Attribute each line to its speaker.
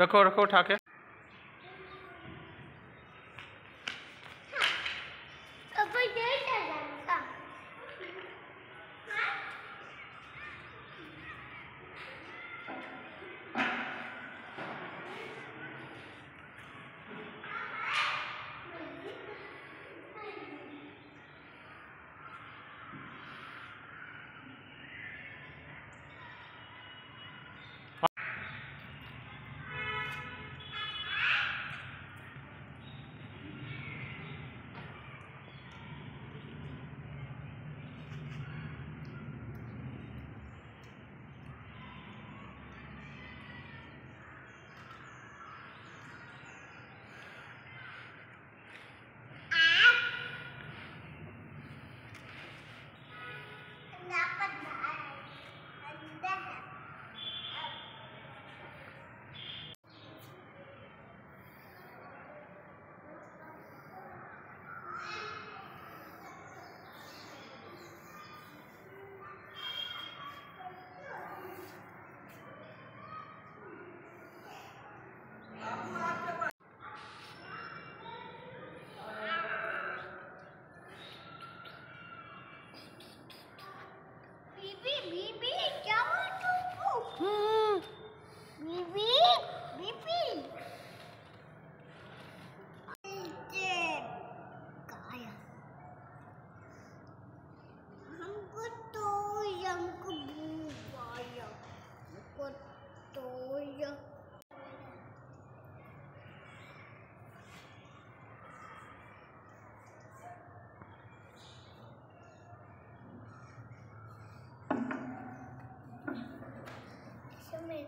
Speaker 1: रखो रखो उठा के।
Speaker 2: Billy, Billy.